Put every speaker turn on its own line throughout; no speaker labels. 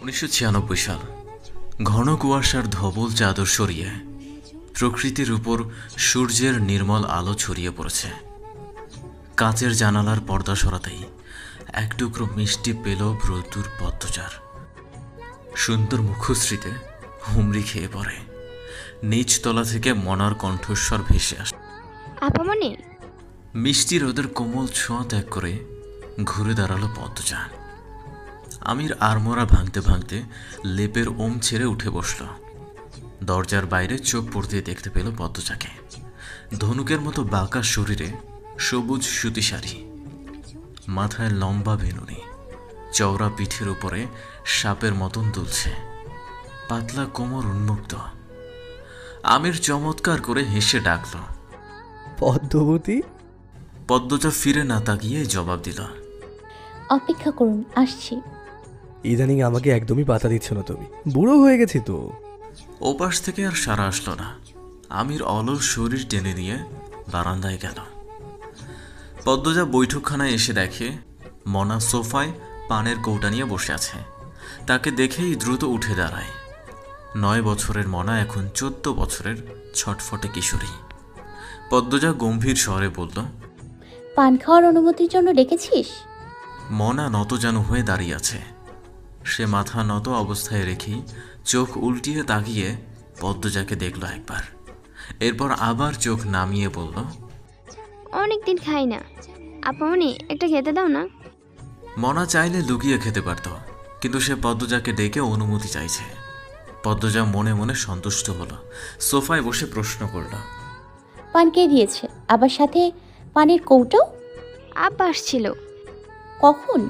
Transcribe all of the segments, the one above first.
উনিশশো ছিয়ানব্বই সাল ঘন কুয়াশার ধবল চাদর সরিয়ে প্রকৃতির উপর সূর্যের নির্মল আলো ছড়িয়ে পড়েছে। কাচের জানালার পর্দা সরাতেই এক টুকরো মিষ্টি পেল রোদ্দুর পদ্মচার। সুন্দর মুখশ্রীতে হুমড়ি খেয়ে পড়ে। নিচ তলা থেকে মনার কণ্ঠস্বর ভেসে আসে।
আপামনি?
মিষ্টি রোদের কোমল ছোঁয়া ত্যাগ করে ঘুরে দাঁড়াল পদ্মচা আমির আড়মোড়া ভাঙতে ভাঙতে লেপের ওম ছেড়ে উঠে বসল। দরজার বাইরে চোখ পড়তে দেখতে পেল পদ্মচাকে ধনুকের মতো বাঁকা শরীরে সবুজ সুতি শাড়ি মাথায় লম্বা বেনুনি চওড়া পিঠের উপরে সাপের মতন দুলছে পাতলা কোমর উন্মুক্ত। আমির চমৎকার করে হেসে ডাকলো।
পদ্মবতী?
পদ্মজা ফিরে না তাকিয়ে জবাব দিল।
অপেক্ষা করুন আসছি।
ইদানিং আমাকে একদমই পাতা দিচ্ছ না তুমি। বুড়ো হয়ে গেছি তো।
ওপাশ থেকে আর সারা আসলো না। আমির অলস শরীর টেনে নিয়ে বারান্দায় গেল। পদ্মজা বৈঠকখানায় এসে দেখে মনা সোফায় পানের কৌটা নিয়ে বসে আছে। তাকে দেখেই দ্রুত উঠে দাঁড়ায়। নয় বছরের মনা এখন চোদ্দ বছরের ছটফটে কিশোরী। পদ্মজা গম্ভীর স্বরে বলল
পান খাওয়ার অনুমতির জন্য ডেকেছিস?
মনা নত নতজানু হয়ে দাঁড়িয়ে আছে। সে মাথা নত অবস্থায় রেখেই চোখ উল্টিয়ে তাকিয়ে পদ্মজাকে দেখল একবার। এরপর আবার চোখ নামিয়ে বলল
অনেক দিন খাই না। আপামনি একটা খেতে দাও না।
মনা চাইলে লুকিয়ে খেতে পারত কিন্তু সে পদ্মজাকে ডেকে অনুমতি চাইছে। পদ্মজা মনে মনে সন্তুষ্ট হলো সোফায় বসে প্রশ্ন করল
পান কে দিয়েছে? আবার সাথে পানির কৌটো?
আব্বা আসছিল।
কখন?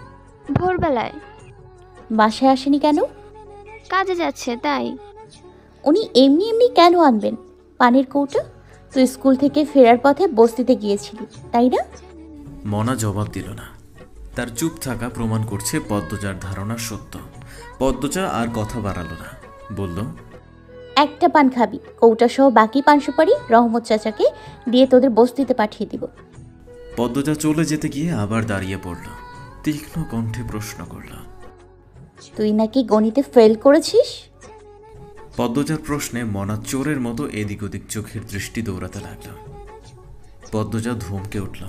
ভোরবেলায়।
বাসায় আসেনি কেন?
কাজে যাচ্ছে তাই।
উনি এমনি এমনি কেন আনবেন? পানের কৌটা? তুই স্কুল থেকে ফেরার পথে বস্তিতে গিয়েছিলি তাই না?
মনা জবাব দিল না। তার চুপ থাকা প্রমাণ করছে পদ্মজার ধারণা সত্য। পদ্মজা আর কথা বাড়ালো না। বলল
একটা পান খাবি কৌটা সহ বাকি পান সুপারি রহমত চাচাকে দিয়ে তোদের বস্তিতে পাঠিয়ে দিব।
পদ্মজা চলে যেতে গিয়ে আবার দাঁড়িয়ে পড়ল। তীক্ষ্ণ কণ্ঠে প্রশ্ন করল
তুই নাকি গণিতে ফেল করেছিস?
পদ্মজার প্রশ্নে মনা চোরের মতো এদিক ওদিক চোখের দৃষ্টি দৌড়াতে লাগল। পদ্মজা ধমকে উঠল।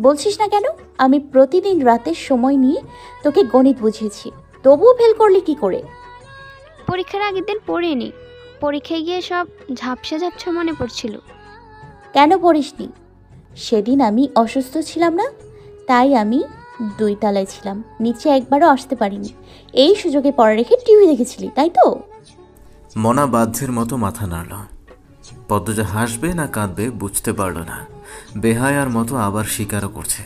বলছিস না কেন? আমি প্রতিদিন রাতে সময় নিয়ে তোকে গণিত বুঝিয়েছি। তবুও ফেল করলি কি করে?
পরীক্ষার আগের দিন পড়িনি। পরীক্ষায় গিয়ে সব ঝাপসা ঝাপসা মনে পড়ছিল।
কেন পড়িসনি? সেদিন আমি অসুস্থ ছিলাম না তাই আমি দুই তলায় ছিলাম। নিচে একবারও আসতে পারিনি। এই সুযোগে পড়া রেখে টিভি দেখেছিলি, তাই তো?
মনা বাধ্যের মতো মাথা নাড়ল। পদ্মজা হাসবে না কাঁদবে বুঝতে পারল না। বেহায়ার মতো আবার স্বীকারও করছে।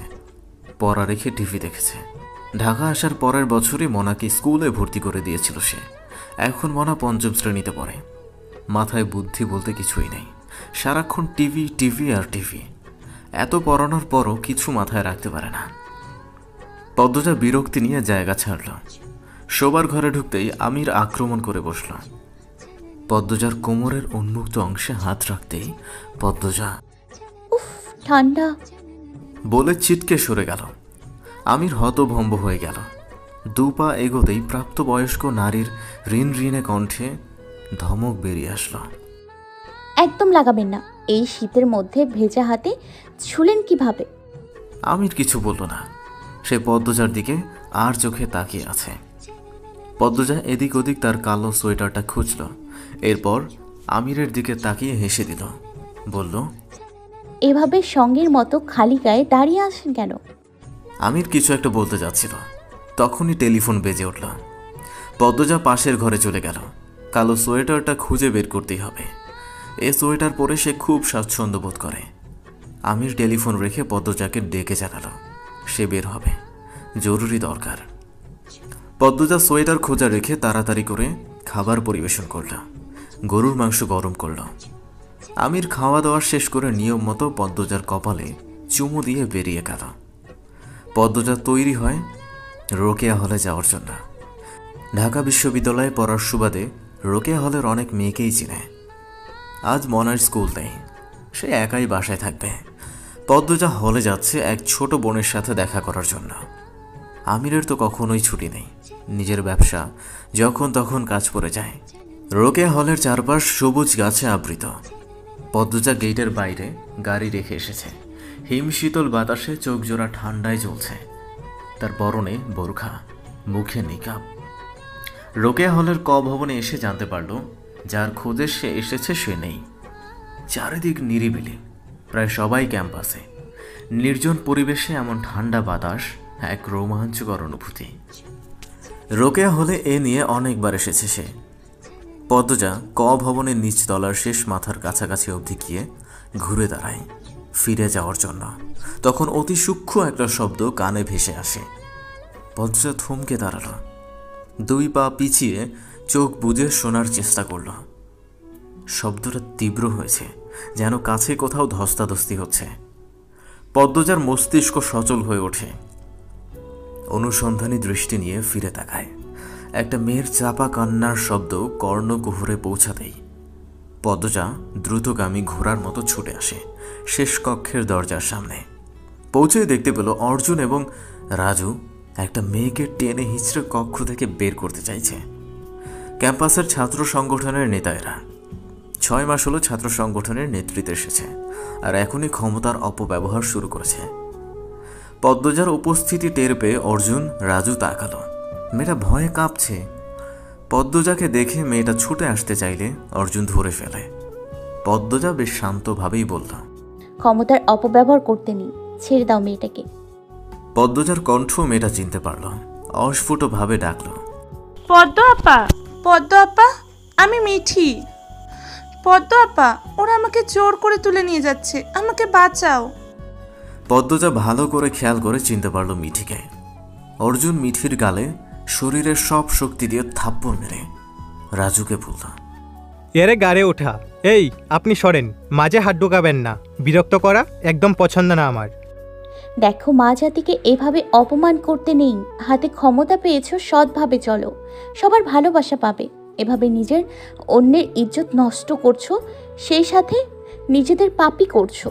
পড়া রেখে টিভি দেখেছে। ঢাকা আসার পরের বছরই মনাকে স্কুলে ভর্তি করে দিয়েছিল সে। এখন মনা পঞ্চম শ্রেণীতে পড়ে। মাথায় বুদ্ধি বলতে কিছুই নেই। সারাক্ষণ টিভি টিভি আর টিভি। এত পড়ানোর পরও কিছু মাথায় রাখতে পারে না। পদ্মজা বিরক্তি নিয়ে জায়গা ছাড়ল। শোবার ঘরে ঢুকতেই আমির আক্রমণ করে বসল। পদ্মজার কোমরের উন্মুক্ত অংশে হাত রাখতেই পদ্মজা
উফ ঠান্ডা।
বলে ছিটকে সরে গেল। আমির হতভম্ব হয়ে গেল। দু পা এগোতেই প্রাপ্তবয়স্ক নারীর ঋণ ঋণে কণ্ঠে ধমক বেরিয়ে আসলো।
একদম লাগাবেন না। এই শীতের মধ্যে ভেজা হাতে ছুলেন কীভাবে?
আমির কিছু বলল না। সে পদ্মজার দিকে আর চোখে তাকিয়ে আছে। পদ্মজা এদিক ওদিক তার কালো সোয়েটারটা খুঁজল। এরপর আমিরের দিকে তাকিয়ে হেসে দিল। বলল
এভাবে সঙ্গের মতো খালি গায়ে দাঁড়িয়ে আসেন কেন?
আমির কিছু একটা বলতে যাচ্ছিল। তখনই টেলিফোন বেজে উঠল। পদ্মজা পাশের ঘরে চলে গেল। কালো সোয়েটারটা খুঁজে বের করতেই হবে। এ সোয়েটার পরে সে খুব স্বাচ্ছন্দ্য বোধ করে। আমির টেলিফোন রেখে পদ্মজাকে ডেকে জানালো। সে বের হবে। জরুরি দরকার। পদ্মজা সোয়েটার খোঁজা রেখে তাড়াতাড়ি করে খাবার পরিবেশন করল। গরুর মাংস গরম করল। আমির খাওয়া দাওয়া শেষ করে নিয়ম মতো পদ্মজার কপালে চুমু দিয়ে বেরিয়ে গেল। পদ্মজা তৈরি হয় রোকেয়া হলে যাওয়ার জন্য। ঢাকা বিশ্ববিদ্যালয়ে পড়ার সুবাদে রোকেয়া হলের অনেক মেয়েকেই চিনে। আজ মনার স্কুল নেই। সে একাই বাসায় থাকবে। পদ্মজা হলে যাচ্ছে এক ছোট বোনের সাথে দেখা করার জন্য। আমিরের তো কখনোই ছুটি নেই। নিজের ব্যবসা যখন তখন কাজ পড়ে যায়। রোকেয়া হলের চারপাশ সবুজ গাছে আবৃত। পদ্মজা গেটের বাইরে গাড়ি রেখে এসেছে। হিম শীতল বাতাসে চোখ জোড়া ঠান্ডায় জ্বলছে। তার পরনে বোরখা, মুখে নিকাব। রোকেয়া হলের ক ভবনে এসে জানতে পারল, যার খোঁজে সে এসেছে সে নেই। চারিদিক নিরিবিলি। প্রায় সবাই ক্যাম্পাসে। নির্জন পরিবেশে এমন ঠান্ডা বাতাস এক রোমাঞ্চকর অনুভূতি। রোকেয়া হলে এ নিয়ে অনেকবার এসেছে সে। পদ্মজা ক ভবনের নিচতলার শেষ মাথার কাছাকাছি অবধি গিয়ে ঘুরে দাঁড়ায়। ফিরে যাওয়ার জন্য। তখন অতি সূক্ষ্ম একটা শব্দ কানে ভেসে আসে। পদ্মজা থমকে দাঁড়াল। দুই পা পিছিয়ে চোখ বুজে শোনার চেষ্টা করল। শব্দটা তীব্র হয়েছে। যেন কাছে কোথাও ধস্তাধস্তি হচ্ছে। পদ্মজার মস্তিষ্ক সচল হয়ে ওঠে। অনুসন্ধানী দৃষ্টি নিয়ে ফিরে তাকায়। একটা মেয়ের চাপা কান্নার শব্দ কর্ণকুহরে পৌঁছাতেই। পদ্মজা দ্রুতগামী ঘোড়ার মতো ছুটে আসে শেষ কক্ষের দরজার সামনে। পৌঁছে দেখতে পেল অর্জুন এবং রাজু একটা মেয়েকে টেনে হিচড়ে কক্ষ থেকে বের করতে চাইছে। ক্যাম্পাসের ছাত্র সংগঠনের নেতা এরা ছয় মাস হলো ছাত্র সংগঠনের নেতৃত্বে এসেছে আর এখনই ক্ষমতার অপব্যবহার শুরু করেছে। পদ্মজার উপস্থিতি টের পেয়ে অর্জুন রাজু তাকালো। মেয়েটা ভয়ে কাঁপছে। পদ্মজাকে দেখে মেয়েটা ছুটে আসতে চাইলে অর্জুন ধরে ফেলে। পদ্মজা বেশ শান্তভাবেই বলল
ক্ষমতার অপব্যবহার করতে নেই ছেড়ে দাও মেয়েটাকে।
পদ্মজার কণ্ঠ মেয়েটা চিনতে পারল অস্ফুটভাবে ডাকলো
পদ্ম আপা পদ্ম আপা আমি মিঠি। পদ্ম আপা ওরা আমাকে জোর করে তুলে নিয়ে যাচ্ছে। আমাকে বাঁচাও।
পদ্মজা ভালো করে খেয়াল করে চিনতে পারল মিঠিকে। অর্জুন মিঠির গালে শরীরের সব শক্তি দিয়ে থাপ্পড় মেরে রাজুকে বলল
এরে গাড়ে ওঠা। এই আপনি সরেন। মাঝে হাত ঢোকাবেন না। বিরক্ত করা একদম পছন্দ না আমার।
দেখো মা জাতিকে এভাবে অপমান করতে নেই। হাতে ক্ষমতা পেয়েছ সৎভাবে চলো। সবার ভালোবাসা পাবে। এভাবে নিজের অন্যের ইজ্জত নষ্ট করছ সেই সাথে নিজেদের পাপই করছ।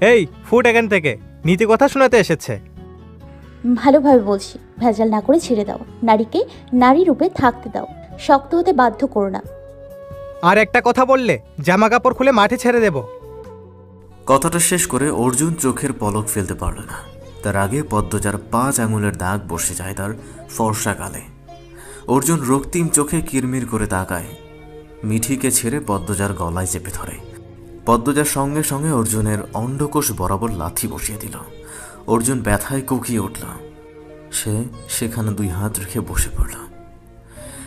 এই ফুট এখান থেকে। নীতি কথা শোনাতে এসেছে।
ভালোভাবে বলছি ভেজাল না করে ছেড়ে দাও। নারীকে নারী রূপে থাকতে দাও। শক্ত হতে বাধ্য করো না।
আর একটা কথা বললে জামা কাপড় খুলে মাঠে ছেড়ে দেব।
কথাটা শেষ করে অর্জুন চোখের পলক ফেলতে পারল না। তার আগে পদ্মজার পাঁচ আঙুলের দাগ বসে যায় তার ফর্সা গালে। অর্জুন রক্তিম চোখে কিরমির করে তাকায়। মিঠিকে ছেড়ে পদ্মজার গলায় চেপে ধরে। পদ্মজার সঙ্গে সঙ্গে অর্জুনের অন্ডকোষ বরাবর লাথি বসিয়ে দিল। অর্জুন ব্যথায় কুকিয়ে উঠল। সে সেখানে দুই হাত রেখে বসে পড়ল।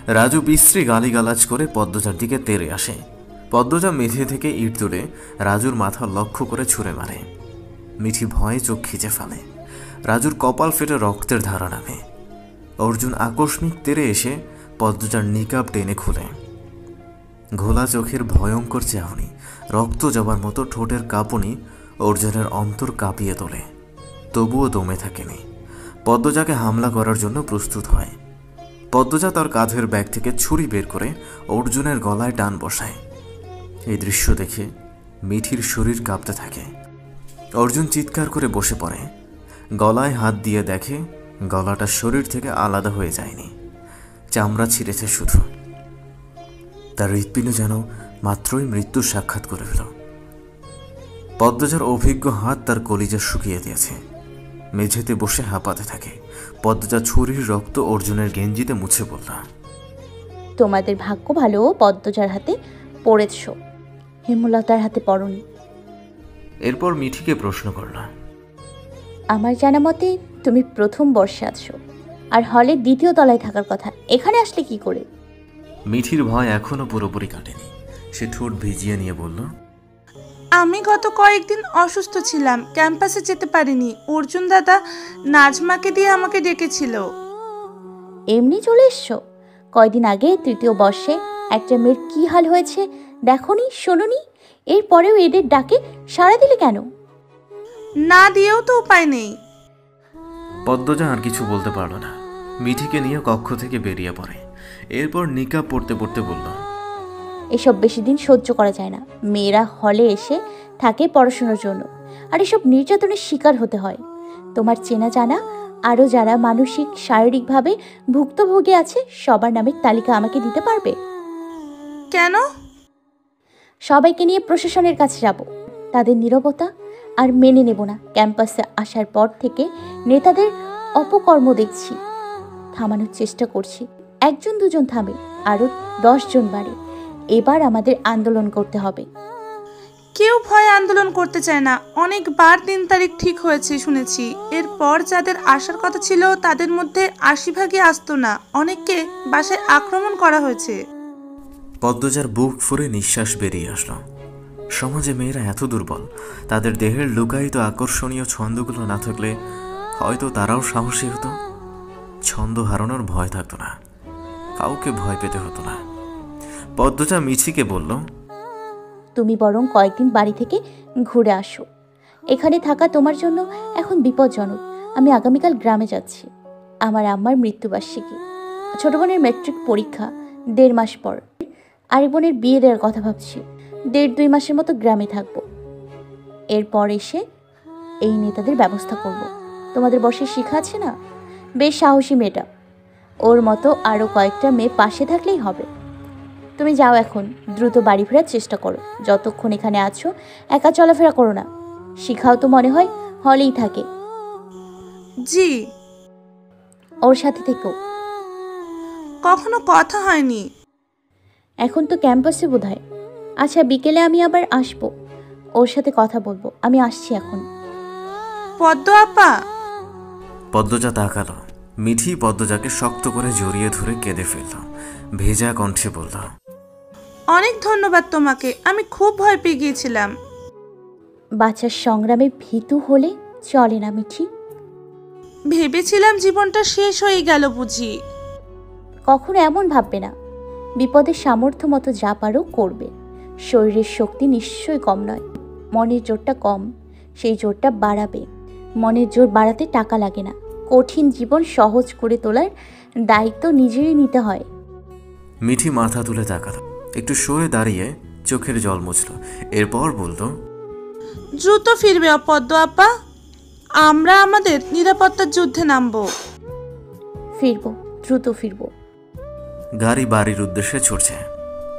রাজু বিশ্রী গালিগালাজ করে পদ্মজার দিকে তেড়ে আসে। পদ্মজা মেঝে থেকে ইট তুলে রাজুর মাথা লক্ষ্য করে ছুঁড়ে মারে। মিঠি ভয়ে চোখ খিচে ফেলে। রাজুর কপাল ফেটে রক্তের ধারা নামে। অর্জুন আকস্মিক তেরে এসে পদ্মজার নিকাব টেনে খুলে। ঘোলা চোখের ভয়ঙ্কর চাহনি, রক্ত যাবার মতো ঠোঁটের কাঁপুনি অর্জুনের অন্তর কাঁপিয়ে তোলে। তবুও দমে থাকেনি। পদ্মজাকে হামলা করার জন্য প্রস্তুত হয়। পদ্মজা তার কাঁধের ব্যাগ থেকে ছুরি বের করে অর্জুনের গলায় টান বসায়। এই দৃশ্য দেখে মিঠির শরীর কাঁপতে থাকে। অর্জুন চিৎকার করে বসে পড়ে। গলায় হাত দিয়ে দেখে গলাটা শরীর থেকে আলাদা হয়ে যায়নি। চামড়া ছিঁড়েছে শুধু। তার হৃৎপিণ্ড যেন মাত্রই মৃত্যুর সাক্ষাৎ করে ফেল। পদ্মজার অভিজ্ঞ হাত তার কলিজা শুকিয়ে দিয়েছে। মেঝেতে বসে হাঁপাতে থাকে। পদ্মজা ছুরির রক্ত অর্জুনের গেঞ্জিতে মুছে পড়ল
তোমাদের ভাগ্য ভালো পদ্মজার হাতে পড়েছ। হেমলতার হাতে পড়নি।
এরপর মিঠিকে প্রশ্ন করল
আমার জানা মতে তুমি প্রথম বর্ষে আছো। আর হলে দ্বিতীয় তলায় থাকার কথা। এখানে আসলে কি করে?
মিঠির ভয় এখনও পুরোপুরি কাটেনি। সে ঠোঁট ভিজিয়ে নিয়ে বলল
আমি গত কয়েকদিন অসুস্থ ছিলাম। ক্যাম্পাসে যেতে পারিনি। অর্জুন দাদা নাজমাকে দিয়ে আমাকে ডেকেছিল।
এমনি চলে এসছো? কয়দিন আগে তৃতীয় বর্ষে একটা মেয়ের কি হাল হয়েছে দেখনি শোনোনি? এরপরেও এদের ডাকে সাড়া দিলে কেন?
না দিয়েও তো উপায় নেই।
পদ্মজা আর কিছু বলতে পারল না। মিঠিকে নিয়ে কক্ষ থেকে বেরিয়ে পড়ে। এরপর নিকাব পড়তে পড়তে বলল
এসব বেশি দিন সহ্য করা যায় না। মেয়েরা হলে এসে থাকে পড়াশোনার জন্য। আর এসব নির্যাতনের শিকার হতে হয়। তোমার চেনা জানা আরও যারা মানসিক শারীরিকভাবে ভুক্তভোগী আছে সবার নামের তালিকা আমাকে দিতে পারবে?
কেন?
সবাইকে নিয়ে প্রশাসনের কাছে যাব। তাদের নীরবতা আর মেনে নেব না। ক্যাম্পাসে আসার পর থেকে নেতাদের অপকর্ম দেখছি। থামানোর চেষ্টা করছি। একজন দুজন থামে আরও দশজন বাড়ে। এবার আমাদের আন্দোলন করতে হবে।
কেউ ভয়ে আন্দোলন করতে চায় না। অনেকবার দিন তারিখ ঠিক হয়েছে শুনেছি। এরপর যাদের আসার কথা ছিল তাদের মধ্যে আশি ভাগই আসতো না। অনেককে বাসায় আক্রমণ করা হয়েছে।
পদ্মজার বুক ফুরে নিঃশ্বাস বেরিয়ে আসলো। সমাজে মেয়েরা এত দুর্বল, তাদের দেহের লুকায়িত আকর্ষণীয় ছন্দগুলো না থাকলে হয়তো তারাও সাহসী হতো। ছন্দ হারানোর ভয় থাকতো না, কাউকে ভয় পেতে হতো না। পদ্মজা মিছিকে বলল,
তুমি বরং কয়েকদিন বাড়ি থেকে ঘুরে আসো। এখানে থাকা তোমার জন্য এখন বিপজ্জনক। আমি আগামীকাল গ্রামে যাচ্ছি। আমার আম্মার মৃত্যুবার্ষিকী। ছোট বোনের ম্যাট্রিক পরীক্ষা দেড় মাস পর। আরেক বোনের বিয়ে দেওয়ার কথা ভাবছি। দেড় দুই মাসের মতো গ্রামে থাকব। এরপর এসে এই নেতাদের ব্যবস্থা করব। তোমাদের বসে শিখা আছে না? বেশ সাহসী মেয়েটা। ওর মতো আরও কয়েকটা মেয়ে পাশে থাকলেই হবে। তুমি যাও এখন দ্রুত বাড়ি ফেরার চেষ্টা করো। যতক্ষণ এখানে আছো একা চলাফেরা করো না। শিখাও তো মনে হয় হলেই থাকে।
জি।
ওর সাথে থেকেও
কখনো কথা হয়নি।
এখন তো ক্যাম্পাসে বোধ হয় আচ্ছা বিকেলে আমি আবার আসব। ওর সাথে কথা বলব। আমি আসছি এখন।
পদ্ম আপা।
পদ্মজা তাকালো। মিঠি পদ্মজাকে শক্ত করে জড়িয়ে ধরে কেঁদে ফেলল। ভেজা কণ্ঠে বলল
অনেক ধন্যবাদ তোমাকে। আমি খুব ভয় পেয়ে গিয়েছিলাম।
বাচ্চার সংগ্রামে ভীতু হলে চলে না মিঠি।
ভেবেছিলাম জীবনটা শেষ হয়ে গেল বুঝি।
কখনো এমন ভাববে না। বিপদের সামর্থ্য মতো যা পারো করবে। শরীরের শক্তি নিশ্চয়ই কম নয়। মনের জোরটা কম সেই জোরটা বাড়াবে। মনের জোর বাড়াতে টাকা লাগে না। কঠিন জীবন সহজ করে তোলার দায়িত্ব নিজেরই নিতে হয়।
মিঠি মাথা তুলে তাকালো। একটু সরে দাঁড়িয়ে চোখের জল মুছল। এরপর বলল
দ্রুত ফিরবে পদ্ম আপা। আমরা আমাদের নিরাপত্তার যুদ্ধে নামবো।
ফিরবো দ্রুত ফিরবো।
গাড়ি বাড়ির উদ্দেশ্যে ছুটছে।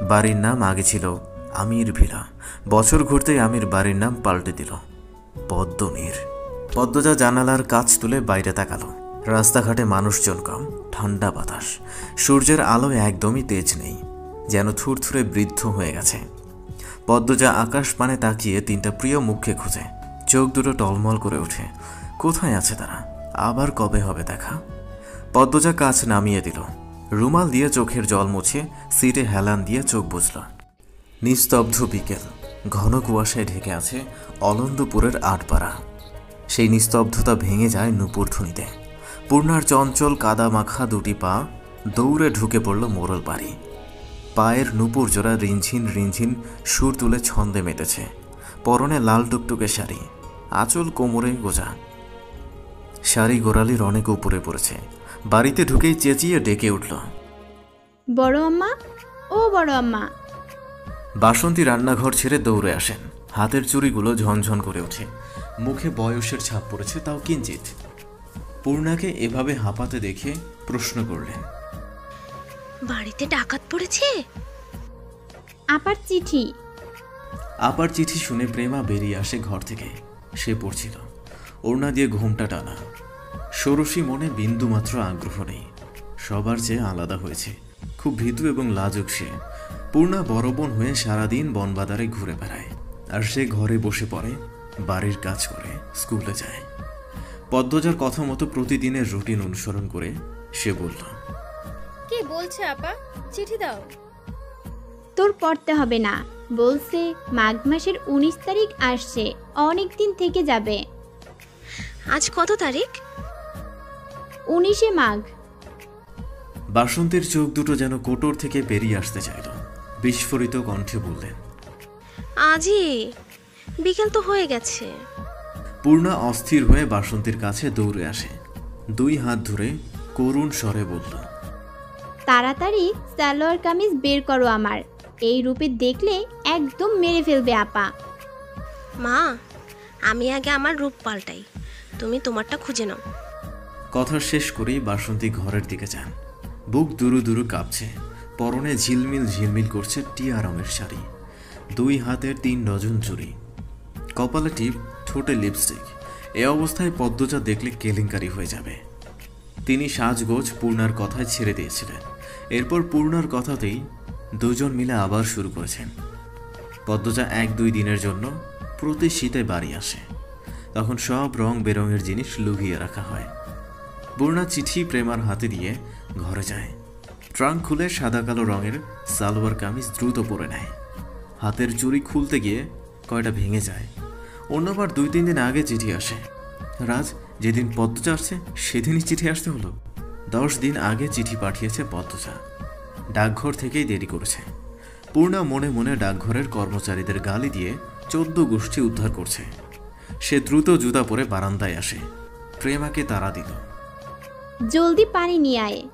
বাড়ির নাম আগে ছিল আমির ভিলা। বছর ঘুরতেই আমির বাড়ির নাম পাল্টে দিল। পদ্মনীর। পদ্মজা জানালার কাছ তুলে বাইরে তাকালো। রাস্তাঘাটে মানুষজন কম, ঠান্ডা বাতাস। সূর্যের আলো একদমই তেজ নেই, যেন থুরথুরে বৃদ্ধ হয়ে গেছে। পদ্মজা আকাশ পানে তাকিয়ে তিনটা প্রিয় মুখকে খুঁজে। চোখ দুটো টলমল করে ওঠে। কোথায় আছে তারা? আবার কবে হবে দেখা? পদ্মজা কাছ নামিয়ে দিল। রুমাল দিয়ে চোখের জল মুছে, সিটে হেলান দিয়ে চোখ বুঝল নিস্তব্ধ বিকেল। ঘন কুয়াশায় ঢেকে আছে অলন্দপুরের আটপাড়া। সেই নিস্তব্ধতা ভেঙে যায় নুপুর পূর্ণার চঞ্চল কাদা মাখা দুটি পা দৌড়ে ঢুকে পড়ল মোরল বাড়ি। পায়ের নুপুর জোড়া রিনঝিন রিনঝিন সুর তুলে ছন্দে মেতেছে। পরনে লাল টুকটুকে শাড়ি, আঁচল কোমরে গোজা। শাড়ি গোড়ালির অনেক উপরে পড়েছে। বাড়িতে ঢুকেই চেঁচিয়ে ডেকে উঠল।
বড় আম্মা, ও বড় আম্মা।
বাসন্তী রান্নাঘর ছেড়ে দৌড়ে আসেন। হাতের চুড়িগুলো ঝনঝন করে ওঠে। মুখে বয়সের ছাপ পড়েছে তাও কিঞ্চিত পূর্ণাকে এভাবে হাঁপাতে দেখে প্রশ্ন করলেন
বাড়িতে ডাকাত পড়েছে?
আপার চিঠি।
আপার চিঠি শুনে প্রেমা বেরিয়ে আসে ঘর থেকে। সে পড়ছিল। ওড়না দিয়ে ঘুমটা টানা। ষোড়শী মনে বিন্দুমাত্র আগ্রহ নেই। সবার চেয়ে আলাদা হয়েছে। খুব ভীতু এবং লাজুক সে। পূর্ণা বড় বোন হয়ে সারাদিন বনবাদারে ঘুরে বেড়ায়। আর সে ঘরে বসে পড়ে বাড়ির কাজ করে স্কুলে যায়। পদ্মজার কথা মতো প্রতিদিনের রুটিন অনুসরণ করে সে বলল
কে বলছে আপা? চিঠি দাও।
তোর পড়তে হবে না। বলছে মাঘ মাসের উনিশ তারিখ আসছে অনেক দিন থেকে যাবে।
আজ কত তারিখ?
উনিশে মাঘ।
বাসন্তীর চোখ দুটো যেন কোটর থেকে বেরিয়ে আসতে চাইল। বিস্ফোরিত কণ্ঠে বললেন
আজই? বিকেল তো হয়ে গেছে।
পূর্ণা অস্থির হয়ে বাসন্তীর কাছে দৌড়ে আসে। দুই হাত ধরে করুণ স্বরে বলল
তাড়াতাড়ি সালোয়ার কামিজ বের করো আমার। এই রূপে দেখলে একদম মেরে ফেলবে আপা।
মা আমি আগে আমার রূপ পাল্টাই। তুমি তোমারটা খুঁজে নাও।
কথা শেষ করেই বাসন্তী ঘরের দিকে যান। বুক দুরু দুরু কাঁপছে। পরনে ঝিলমিল ঝিলমিল করছে টিয়া রঙের শাড়ি। দুই হাতের তিন ডজন চুরি কপালে টিপ, ঠোঁটে লিপস্টিক এ অবস্থায় পদ্মজা দেখলে কেলেঙ্কারি হয়ে যাবে। তিনি সাজগোজ পূর্ণার কথায় ছেড়ে দিয়েছিলেন। এরপর পূর্ণার কথাতেই দুজন মিলে আবার শুরু করেছেন। পদ্মজা এক দুই দিনের জন্য প্রতি শীতে বাড়ি আসে। তখন সব রং বেরঙের জিনিস লুকিয়ে রাখা হয়। পূর্ণা চিঠি প্রেমার হাতে দিয়ে ঘরে যায়। ট্রাঙ্ক খুলে সাদা কালো রঙের সালোয়ার কামিজ দ্রুত পরে নেয়। হাতের চুড়ি খুলতে গিয়ে কয়টা ভেঙে যায়। অন্যবার দুই, তিন দিন আগে চিঠি আসে। রাজ, যেদিন পদ্মজা আসছে, সেদিনই চিঠি আসতে হলো। দশ দিন আগে চিঠি পাঠিয়েছে পদ্মজা। ডাকঘর থেকেই দেরি করেছে। পূর্ণা মনে মনে ডাকঘরের কর্মচারীদের গালি দিয়ে চোদ্দ গোষ্ঠী উদ্ধার করছে। সে দ্রুত জুতা পরে বারান্দায় আসে। প্রেমাকে তারা দিল।
জলদি পানি নিয়ে আয়।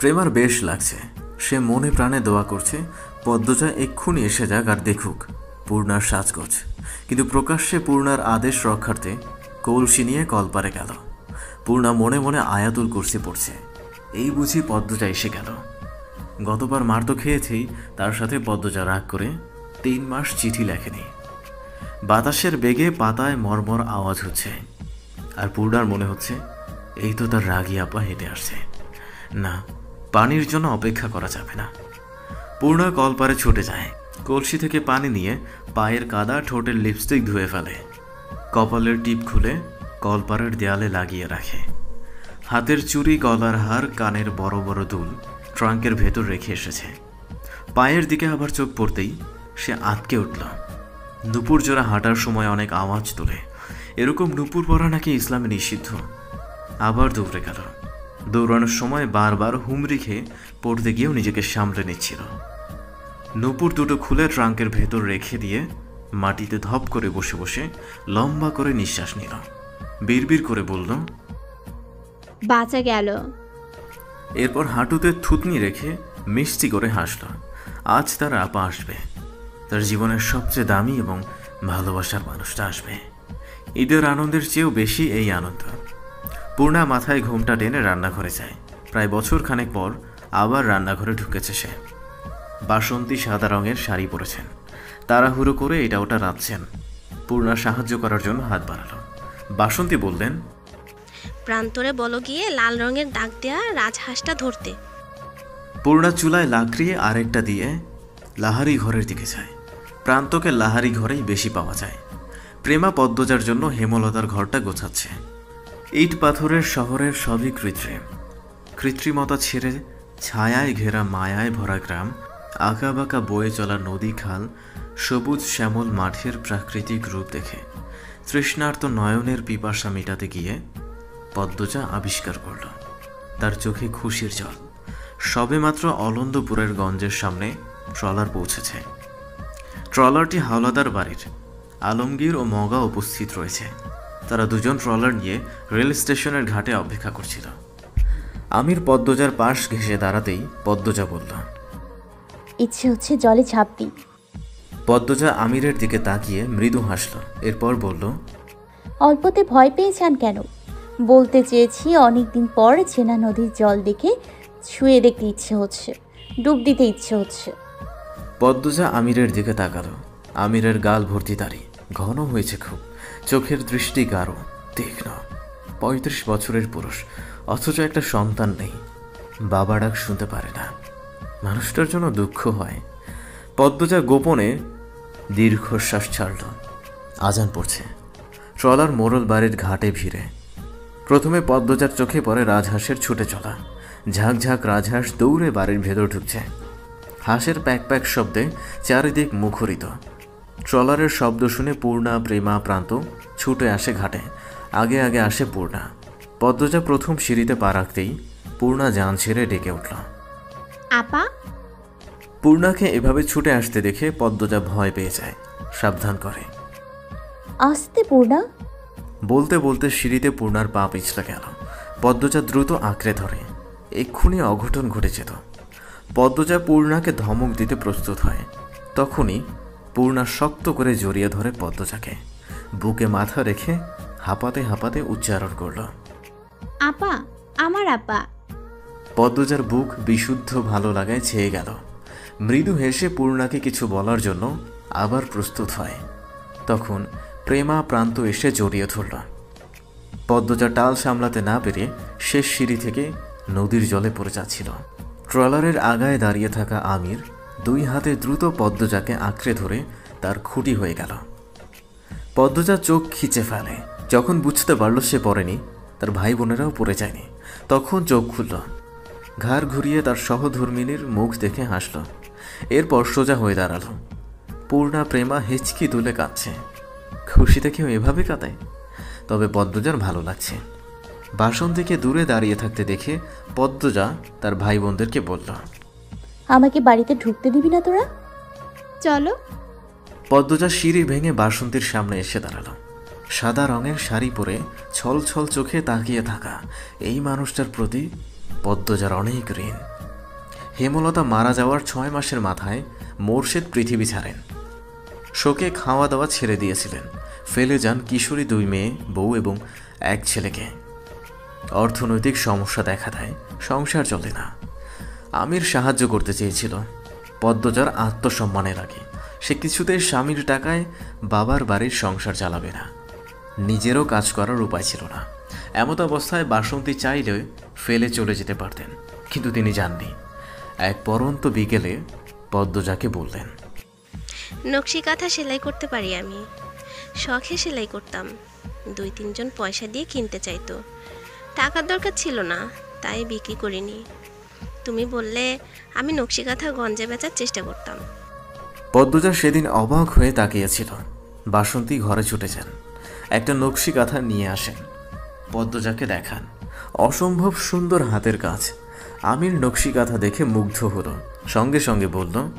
প্রেমার বেশ লাগছে। সে মনে প্রাণে দোয়া করছে, পদ্মজা এক্ষুনি এসে যাক আর দেখুক, পূর্ণার সাজগোজ। কিন্তু প্রকাশ্যে পূর্ণার আদেশ রক্ষার্থে কলসি নিয়ে কলপারে গেল। পূর্ণা মনে মনে আয়াতুল কুরসি পড়ছে। এই বুঝি পদ্মজা এসে গেল। গতবার মার তো খেয়েছেই, তার সাথে পদ্মজা রাগ করে তিন মাস চিঠি লেখেনি। বাতাসের বেগে পাতায় মরমর আওয়াজ হচ্ছে। আর পূর্ণার মনে হচ্ছে, এই তো তার রাগী আপা হেঁটে আসছে। না পানির জন্য অপেক্ষা করা যাবে না। পূর্ণা কলপারে ছুটে যায়। কলসি থেকে পানি নিয়ে পায়ের কাদা ঠোঁটের লিপস্টিক ধুয়ে ফেলে। কপালের টিপ খুলে কলপারের দেয়ালে লাগিয়ে রাখে। হাতের চুড়ি, গলার হার, কানের বড় বড় দুল ট্রাঙ্কের ভেতর রেখে এসেছে। পায়ের দিকে আবার চোখ পড়তেই সে আটকে উঠল। নুপুর জোড়া হাঁটার সময় অনেক আওয়াজ তোলে। এরকম নুপুর পরা নাকি ইসলামে নিষিদ্ধ। আবার দৌড়ে গেল। দৌড়ানোর সময় বারবার হুমড়ি খেয়ে পড়তে গিয়েও নিজেকে সামলে নিচ্ছিল। নুপুর দুটো খুলে ট্রাঙ্কের ভেতর রেখে দিয়ে মাটিতে ধপ করে বসে বসে লম্বা করে নিঃশ্বাস নিল। বিড়বিড় করে বলল
বাঁচা গেল।
এরপর হাঁটুতে থুতনি রেখে মিষ্টি করে হাসল আজ তার আপা আসবে। তার জীবনের সবচেয়ে দামি এবং ভালোবাসার মানুষটা আসবে। ঈদের আনন্দের চেয়েও বেশি এই আনন্দ। পূর্ণা মাথায় ঘুমটা টেনে রান্নাঘরে যায়। প্রায় বছর খানেক পর আবার রান্নাঘরে ঢুকেছে সে। বাসন্তী সাদা রঙের শাড়ি পরেছেন। তাড়াহুড়ো করে এটা ওটা রাঁধছেন পূর্ণা সাহায্য করার জন্য হাত বাড়ালো। বাসন্তী বললেন
প্রান্তরে বলো গিয়ে লাল রঙের দাগ দেয়া রাজহাঁসটা ধরতে।
পূর্ণা চুলায় লাকড়িয়ে আরেকটা দিয়ে লাহারি ঘরের দিকে যায়। প্রান্তকে লাহারি ঘরেই বেশি পাওয়া যায়। প্রেমা পদ্মজার জন্য হেমলতার ঘরটা গোছাচ্ছে। ইট পাথরের শহরের সবই কৃত্রিম। কৃত্রিমতা ছেড়ে ছায়ায় ঘেরা মায়ায় ভরা গ্রাম, আঁকাবাঁকা বয়ে চলা নদী খাল, সবুজ শ্যামল মাঠের প্রাকৃতিক রূপ দেখে, তৃষ্ণার্ত নয়নের পিপাসা মেটাতে গিয়ে পদ্মজা আবিষ্কার করল। তার চোখে খুশির জল, সবেমাত্র অলন্দপুরের গঞ্জের সামনে ট্রলার পৌঁছেছে। ট্রলারটি হাওলাদার বাড়ির, আলমগীর ও মগা উপস্থিত রয়েছে। তারা দুজন ট্রলার নিয়ে রেল স্টেশনের ঘাটে অপেক্ষা করছিল। আমির পদ্মজার পাশ ঘেঁষে দাঁড়াতেই পদ্মজা বলল
ইচ্ছে হচ্ছে জলে ঝাঁপ দিই।
পদ্মজা আমিরের দিকে তাকিয়ে মৃদু হাসল এরপর বলল
অল্পতে ভয় পেয়ে যান কেন? বলতে চেয়েছি অনেক দিন পর চেনা নদীর জল দেখে ছুঁয়ে দেখতে ইচ্ছে হচ্ছে ডুব দিতে ইচ্ছে হচ্ছে।
পদ্মজা আমিরের দিকে তাকালো। আমিরের গাল ভর্তি দাড়ি ঘন হয়েছে খুব। চোখের দৃষ্টি গাঢ়, তীক্ষ্ণ। পঁয়ত্রিশ বছরের পুরুষ, অথচ একটা সন্তান নেই। বাবা ডাক শুনতে পারে না। মানুষটার জন্য দুঃখ হয়। পদ্মজা গোপনে দীর্ঘশ্বাস ছাড়ল। আজান পড়ছে। ট্রলার মোরল বাড়ির ঘাটে ভিড়ে। প্রথমে পদ্মজার চোখে পড়ে রাজহাঁসের ছুটে চলা। ঝাঁক রাজহাঁস দৌড়ে বাড়ির ভেতর ঢুকছে। হাঁসের প্যাক প্যাক শব্দে চারিদিক মুখরিত। ট্রলারের শব্দ শুনে পূর্ণা প্রেমা প্রান্ত ছুটে আসে ঘাটে। আগে আগে আসে পূর্ণা। পদ্মজা প্রথম সিঁড়িতে পা রাখতেই পূর্ণা যান ছেড়ে ডেকে উঠল।
আপা?
পূর্ণাকে এভাবে ছুটে আসতে দেখে পদ্মজা ভয় পেয়ে যায়। সাবধান করে।
আসতে পূর্ণা?
বলতে বলতে সিঁড়িতে পূর্ণার পা পিছলে গেল। পদ্মজা দ্রুত আঁকড়ে ধরে। এক্ষুনি অঘটন ঘটে যেত। পদ্মজা পূর্ণাকে ধমক দিতে প্রস্তুত হয়। তখনই পূর্ণা শক্ত করে জড়িয়ে ধরে পদ্মজাকে। বুকে মাথা রেখে হাঁপাতে হাঁপাতে উচ্চারণ করল।
আপা আমার আপা।
পদ্মজার বুক বিশুদ্ধ ভালো লাগায় ছেয়ে গেল। মৃদু হেসে পূর্ণাকে কিছু বলার জন্য আবার প্রস্তুত হয়। তখন প্রেমা প্রান্ত এসে জড়িয়ে ধরল। পদ্মজা টাল সামলাতে না পেরে শেষ সিঁড়ি থেকে নদীর জলে পড়ে যাচ্ছিল। ট্রলারের আগায় দাঁড়িয়ে থাকা আমির দুই হাতে দ্রুত পদ্মজাকে আঁকড়ে ধরে তার খুঁটি হয়ে গেল। পদ্মজা চোখ খিচে ফেলে। যখন বুঝতে পারল সে পড়েনি, তার ভাই বোনেরাও পড়ে যায়নি। তখন চোখ খুলল। ঘাড় ঘুরিয়ে তার সহধর্মিনীর মুখ দেখে হাসল। এরপর সোজা হয়ে দাঁড়াল। পূর্ণা প্রেমা হেঁচকি তুলে কাঁদছে। খুশিতে কেউ এভাবে কাঁদায় তবে পদ্মজার ভালো লাগছে। বাসন্তীকে দূরে দাঁড়িয়ে থাকতে দেখে পদ্মজা তার ভাই বোনদেরকে বলল
আমাকে বাড়িতে ঢুকতে দিবি না তোরা?
চলো।
পদ্মজা সিঁড়ি ভেঙে বাসন্তীর সামনে এসে দাঁড়াল। সাদা রঙের শাড়ি পরে ছল ছল চোখে তাকিয়ে থাকা এই মানুষটার প্রতি পদ্মজার অনেক ঋণ। হেমলতা মারা যাওয়ার ছয় মাসের মাথায় মোর্শেদ পৃথিবী ছাড়েন। শোকে খাওয়া দাওয়া ছেড়ে দিয়েছিলেন। ফেলে যান কিশোরী দুই মেয়ে বউ এবং এক ছেলেকে। অর্থনৈতিক সমস্যা দেখা দেয় সংসার চলে না। আমির সাহায্য করতে চেয়েছিল। পদ্মজার আত্মসম্মানের আগে। সে কিছুতেই স্বামীর টাকায় বাবার বাড়ির সংসার চালাবে না। নিজেরও কাজ করার উপায় ছিল না। এমত অবস্থায় বাসন্তী চাইলে ফেলে চলে যেতে পারতেন, কিন্তু তিনি যাননি। এক পরন্ত বিকেলে পদ্মজাকে বললেন,
নকশি কাঁথা সেলাই করতে পারি আমি। শখে সেলাই করতাম। দুই তিনজন পয়সা দিয়ে কিনতে চাইতো। টাকার দরকার ছিল না, তাই বিক্রি করিনি। তুমি বললে আমি নকশি কাঁথা গঞ্জে বেচার চেষ্টা করতাম।
পদ্মজা সেদিন অবাক হয়ে তাকিয়েছিল। বাসন্তী ঘরে ছুটে যান। একটা নকশি কাঁথা নিয়ে আসেন। পদ্মজাকে দেখান। অসম্ভব সুন্দর হাতের কাজ। আমির নকশি কাঁথা দেখে মুগ্ধ হলো। সঙ্গে সঙ্গে বলল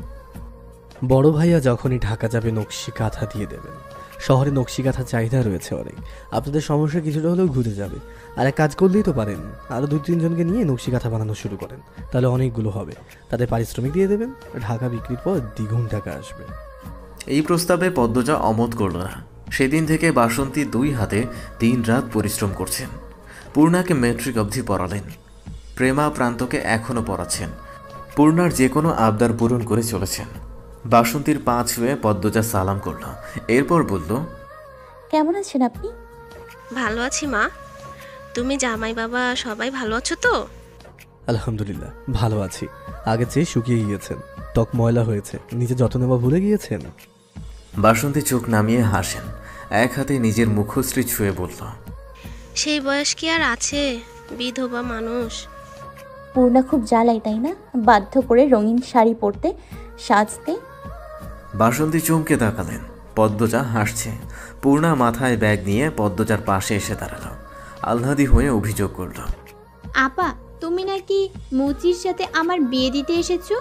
বড় ভাইয়া যখনই ঢাকা যাবে নকশি কাঁথা দিয়ে দেবেন। শহরে নকশি কাঁথা চাহিদা রয়েছে অনেক। আপনাদের সমস্যা কিছুটা হলেও ঘুরে যাবে। আর এক কাজ করলেই তো পারেন আরও দুই তিনজনকে নিয়ে নকশি কাঁথা বানানো শুরু করেন। তাহলে অনেকগুলো হবে। তাদের পারিশ্রমিক দিয়ে দেবেন, ঢাকা বিক্রির পর দ্বিগুণ টাকা আসবে।
এই প্রস্তাবে পদ্মজা অমত করল না। সেদিন থেকে বাসন্তী দুই হাতে দিন রাত পরিশ্রম করছেন। পূর্ণাকে মেট্রিক অবধি পড়ালেন। প্রেমা প্রান্তকে এখনও পড়াচ্ছেন। পূর্ণার যে কোনো আবদার পূরণ করে চলেছেন। বাসন্তীর পা ছুঁয়ে পদ্মজা সালাম করল। এরপর বলল
কেমন আছেন আপনি?
ভালো আছি মা। তুমি জামাই বাবা সবাই ভালো আছো তো?
আলহামদুলিল্লাহ ভালো আছি। আগে চেয়ে শুকিয়ে গিয়েছেন। ত্বক ময়লা হয়েছে। নিজে যত্ন নেওয়া ভুলে গিয়েছেন?
বাসন্তী চোখ নামিয়ে হাসেন। এক হাতে নিজের মুখশ্রী ছুঁয়ে বলল
সেই বয়স কি আর আছে বিধবা মানুষ?
পূর্ণা খুব জ্বালাই তাই না? বাধ্য করে রঙিন শাড়ি পরতে সাজতে
বাসন্তী চমকে তাকালেন। পদ্মজা হাসছে। পূর্ণা মাথায় ব্যাগ নিয়ে পদ্মজার পাশে এসে দাঁড়াল। আহ্লাদি হয়ে অভিযোগ করল
আপা তুমি নাকি মুচির সাথে আমার বিয়ে দিতে এসেছ?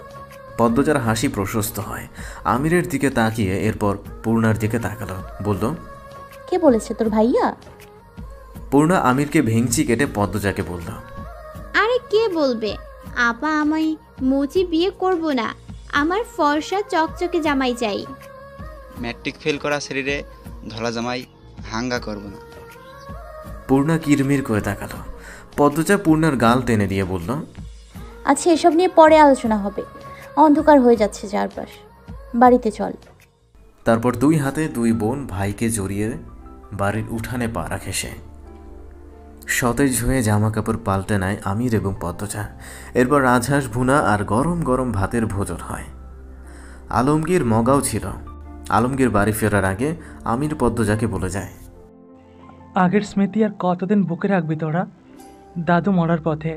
পদ্মজার হাসি প্রশস্ত হয়। আমিরের দিকে তাকিয়ে এরপর পূর্ণার দিকে তাকালো। বলল
কে বলেছে তোর ভাইয়া?
পূর্ণা আমিরকে ভেঙচি কেটে পদ্মজাকে বলল
আরে কে বলবে? আপা আমায় মুচি বিয়ে করব না। আমার ফর্সা চকচকে জামাই চাই।
ম্যাট্রিক ফেল করা শরীরে ধলা জামাই হাঙ্গা করব না।
পূর্ণা কিরমির করে তাকালো। পদ্মজা পূর্ণার গাল টেনে দিয়ে বলল
আচ্ছা এসব নিয়ে পরে আলোচনা হবে। অন্ধকার হয়ে যাচ্ছে চারপাশ। বাড়িতে চল।
তারপর দুই হাতে দুই বোন ভাইকে জড়িয়ে বাড়ির উঠানে পা রাখে সে। সতেজ হয়ে জামা কাপড় পাল্টে নেয় আমির এবং পদ্মজা। এরপর রাজহাঁস, ভুনা আর গরম গরম ভাতের ভোজন হয়। আলমগীর মগাও ছিল। আলমগীর বাড়ি ফেরার আগে আমির পদ্মজাকে বলে যায়,
আগের স্মৃতি আর কতদিন বুকে রাখবি তোরা? দাদু মরার পথে।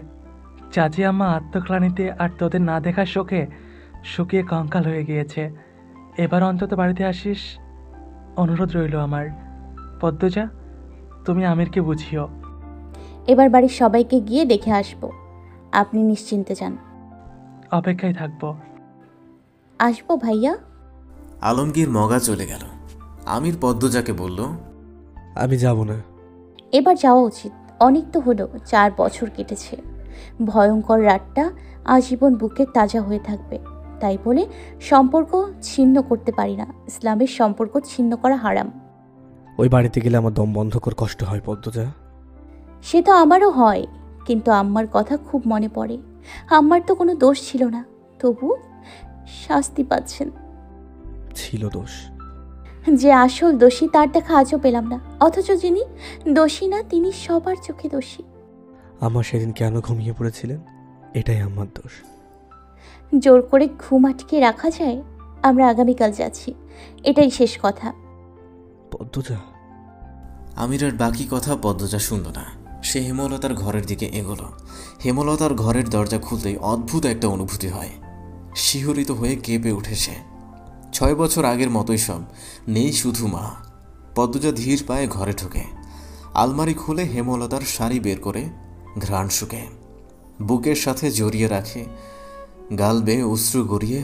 চাচি আমা আত্মক্লানিতে আর তোদের না দেখার শোকে শুকিয়ে কঙ্কাল হয়ে গিয়েছে। এবার অন্তত বাড়িতে আসিস, অনুরোধ রইল আমার। পদ্মজা, তুমি আমিরকে বুঝিও।
এবার বাড়ির সবাইকে গিয়ে দেখে আসব। আপনি নিশ্চিন্তে যান।
অপেক্ষায় থাকব।
আসব ভাইয়া?
আলমগীর মগা চলে গেল। আমির পদ্মজাকে বলল
আমি যাব না।
এবার যাওয়া উচিত। অনেক তো হলো চার বছর কেটেছে। ভয়ঙ্কর রাতটা আজীবন বুকে তাজা হয়ে থাকবে। তাই বলে সম্পর্ক ছিন্ন করতে পারি না। ইসলামের সম্পর্ক ছিন্ন করা হারাম।
ওই বাড়িতে গেলে আমার দম বন্ধ কর কষ্ট হয় পদ্মজা।
সে তো আমারও হয় কিন্তু আম্মার কথা খুব মনে পড়ে। আম্মার তো কোনো দোষ ছিল না। তবু শাস্তি পাচ্ছেন।
ছিল দোষ।
যে আসল দোষী তার দেখা আজও পেলাম না। অথচ যিনি দোষী না তিনি সবার চোখে দোষী।
আমার সেদিন কেন ঘুমিয়ে পড়েছিলেন? এটাই আমার দোষ।
জোর করে ঘুম আটকে রাখা যায় আমরা আগামীকাল যাচ্ছি। এটাই শেষ কথা।
পদ্মজা।
আমিরের বাকি কথা পদ্মজা শুনল না। সে হেমলতার ঘরের দিকে এগোলো। হেমলতার ঘরের দরজা খুলতেই অদ্ভুত একটা অনুভূতি হয়। শিহরিত হয়ে কেঁপে উঠেছে ছয় বছর আগের মতোই সব, নেই শুধু মা। পদ্মজা ধীর পায়ে ঘরে ঢোকে। আলমারি খুলে হেমলতার শাড়ি বের করে ঘ্রাণ শুকে। বুকের সাথে জড়িয়ে রাখে, গাল বেয়ে অশ্রু গড়িয়ে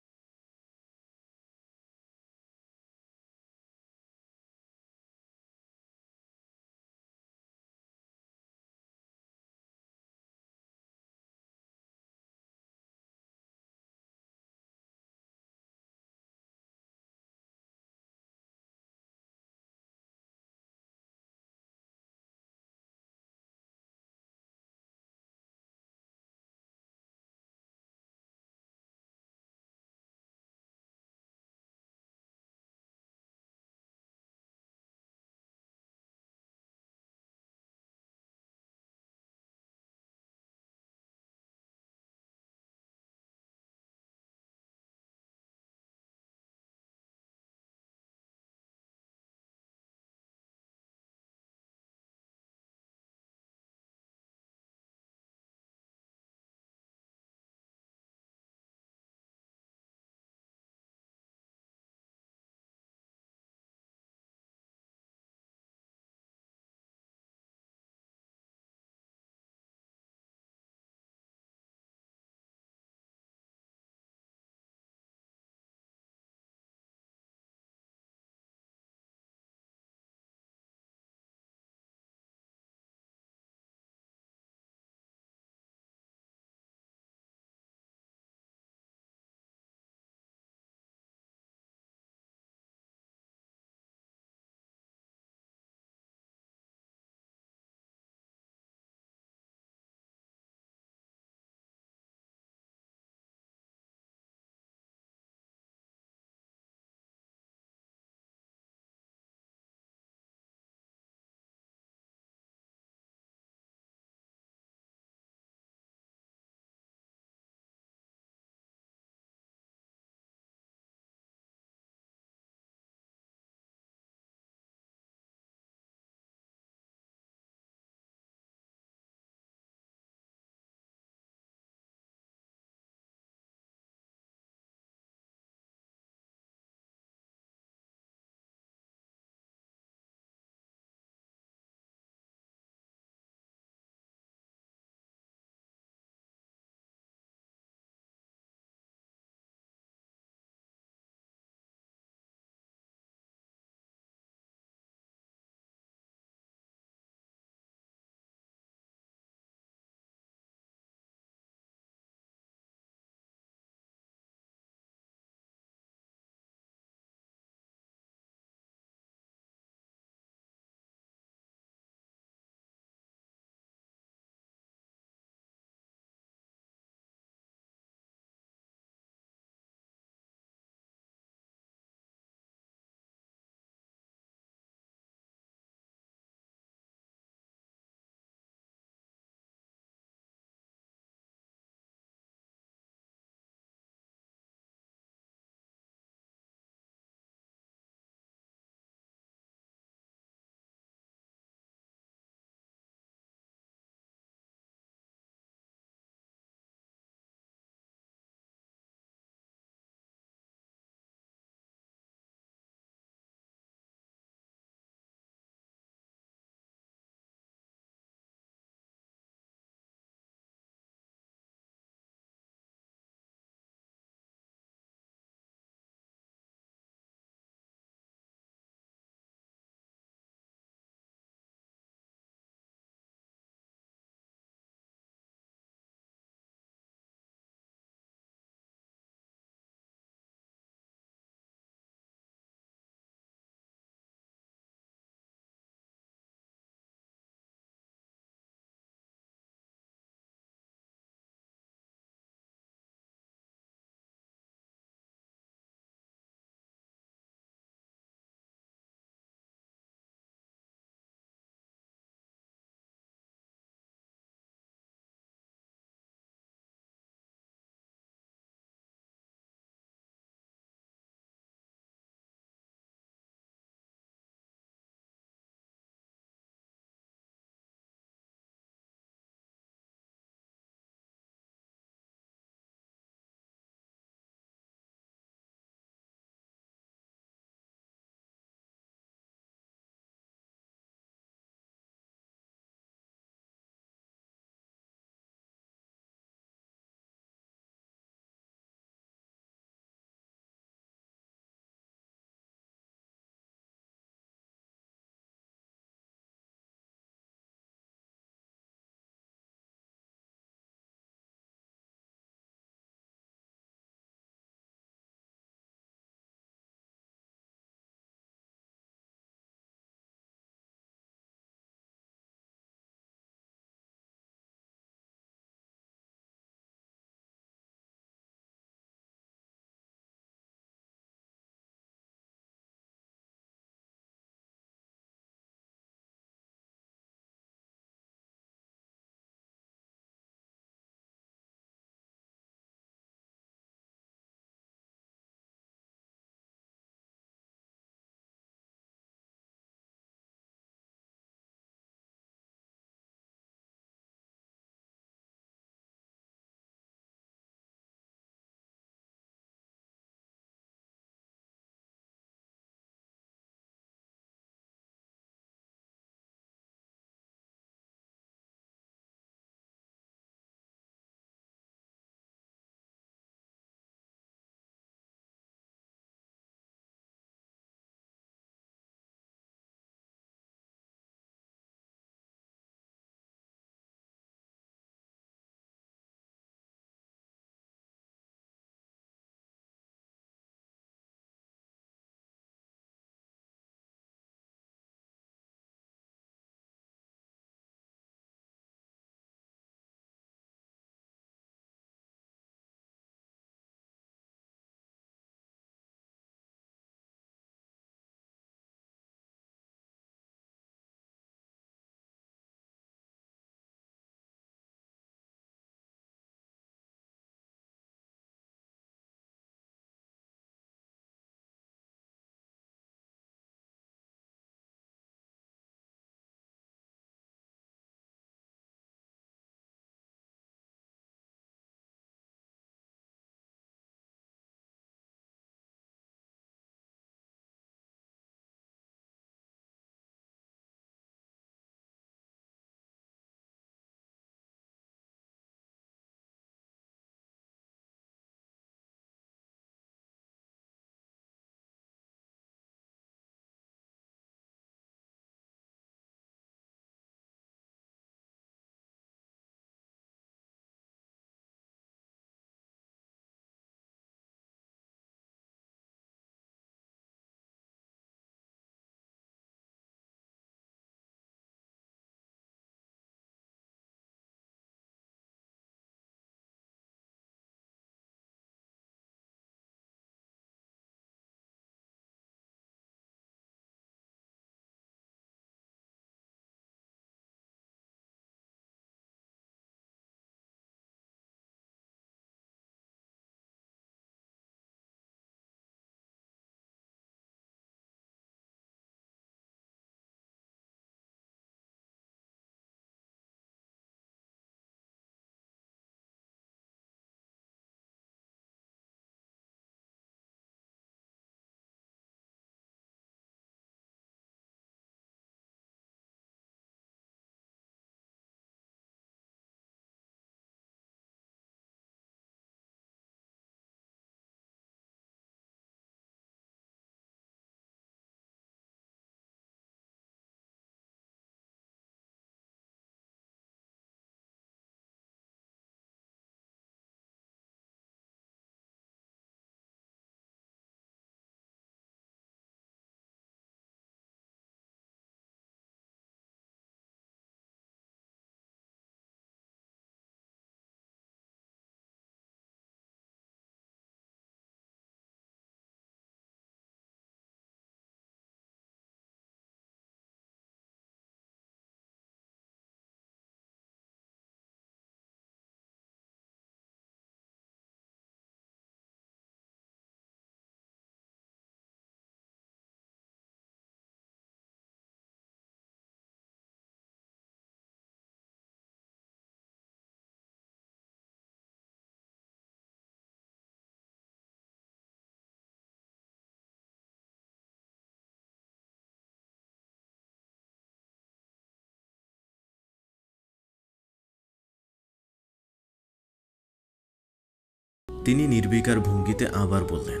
তিনি নির্বিকার ভঙ্গিতে আবার বললেন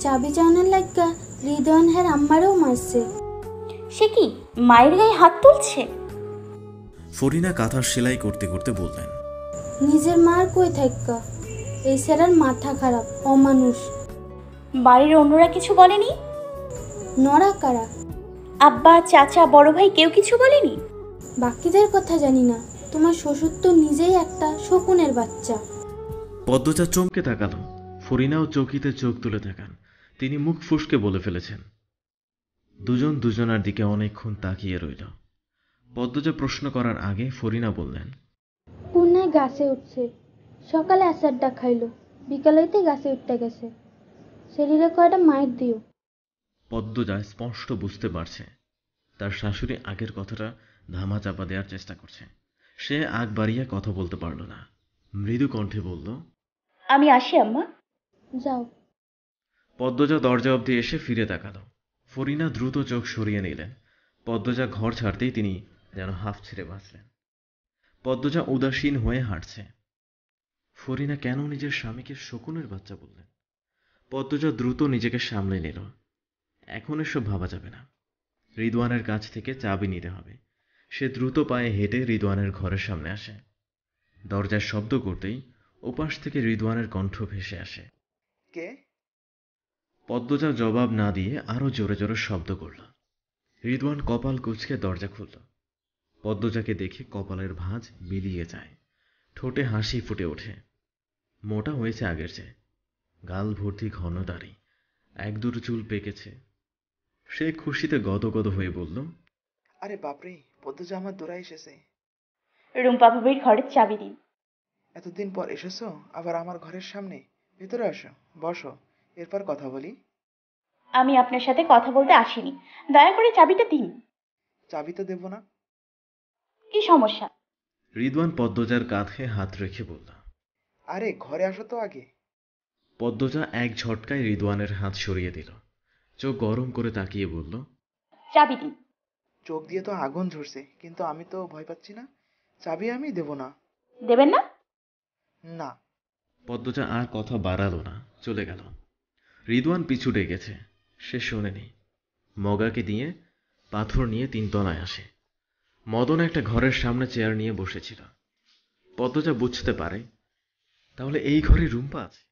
চাবি চাউনের লাগা হৃদয়ন হ্যার আম্মারেও মারছে।
সে কি মায়ের গায়ে হাত তুলছে?
ফরিনা কাঁথার সেলাই করতে করতে বললেন
নিজের মার কই থাকা এই সেরার মাথা খারাপ অমানুষ।
বাড়ির অন্যরা কিছু বলেনি?
নড়া কারা?
আব্বা চাচা বড় ভাই কেউ কিছু বলেনি?
বাকিদের কথা জানি না। তোমার শ্বশুর তো নিজেই একটা শকুনের বাচ্চা।
পদ্মজা চমকে তাকালো। ফরিনাও চকিতে চোখ তুলে তাকান। তিনি মুখ ফুসকে বলে ফেলেছেন। দুজন দুজনার দিকে অনেকক্ষণ তাকিয়ে রইল। পদ্মজা প্রশ্ন করার আগে ফরিনা বললেন
পুনায় গাছে উঠছে। সকালে আচারটা খাইলো। বিকালেতে গাছে উঠতে গেছে। শরীরে কয়টা মাইর দিও?
পদ্মজা স্পষ্ট বুঝতে পারছে। তার শাশুড়ি আগের কথাটা ধামা চাপা দেওয়ার চেষ্টা করছে। সে আগ বাড়িয়ে কথা বলতে পারল না। মৃদু কণ্ঠে বলল
আমি আসি, আম্মা।
যাও।
পদ্মজা দরজা অবধি এসে ফিরে তাকালো। ফরিনা দ্রুত চোখ সরিয়ে নিলেন। পদ্মজা ঘর ছাড়তেই তিনি যেন হাফ ছেড়ে বাঁচলেন। পদ্মজা উদাসীন হয়ে হাঁটছে। ফরিনা কেন নিজের স্বামীকে শকুনের বাচ্চা বললেন? পদ্মজা দ্রুত নিজেকে সামলে নিল। এখন এসব ভাবা যাবে না। রিদওয়ানের কাছ থেকে চাবি নিতে হবে। সে দ্রুত পায়ে হেঁটে রিদওয়ানের ঘরের সামনে আসে। দরজার শব্দ করতেই ওপাশ থেকে রিদওয়ানের কণ্ঠ ভেসে আসে।
কে?
পদ্মজা জবাব না দিয়ে আরও জোরে জোরে শব্দ করল। রিদওয়ান কপাল কুচকে দরজা খুলল। পদ্মজাকে দেখে কপালের ভাঁজ মিলিয়ে যায়। ঠোঁটে হাসি ফুটে ওঠে। মোটা হয়েছে আগের চেয়ে। গাল ভর্তি ঘন দাড়ি। এক দুটো চুল পেকেছে। সে খুশিতে গদগদ হয়ে বলল
আরে বাপরে পদ্মজা আমার দৌড়া এসেছে।
রুম্পা ভাবির ঘরের চাবি দিন।
এতদিন পর এসেছ? আবার আমার ঘরের সামনে? ভেতরে আসো বসো এরপর কথা বলি।
আমি আপনার সাথে কথা বলতে আসিনি। দয়া করে চাবিটা দিন।
চাবি তো দেবো না।
কি সমস্যা?
রিদওয়ান পদ্মজার কাঁধে হাত রেখে বলল
আরে ঘরে আসো তো আগে।
পদ্মজা এক ঝটকায় রিদওয়ানের হাত সরিয়ে দিল। চোখ গরম করে তাকিয়ে বলল
চাবি দিন।
চোখ দিয়ে তো আগুন ঝরছে কিন্তু আমি তো ভয় পাচ্ছি না। চাবি আমি দেবো না।
দেবেন না?
না।
পদ্মজা আর কথা বাড়ালো না, চলে গেল। রিদওয়ান পিছু ডেকেছে, সে শোনেনি। মগাকে দিয়ে পাথর নিয়ে তিনতলায় আসে। মদন একটা ঘরের সামনে চেয়ার নিয়ে বসেছিল। পদ্মজা বুঝতে পারে, তাহলে এই ঘরে রুম্পা আছে?